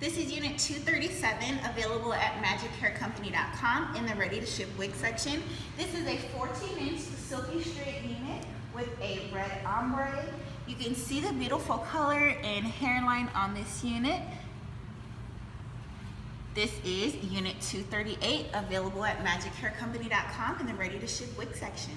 This is unit 237, available at magichaircompany.com in the ready to ship wig section. This is a 14 inch silky straight unit with a red ombre. You can see the beautiful color and hairline on this unit. This is unit 238, available at magichaircompany.com in the ready to ship wig section.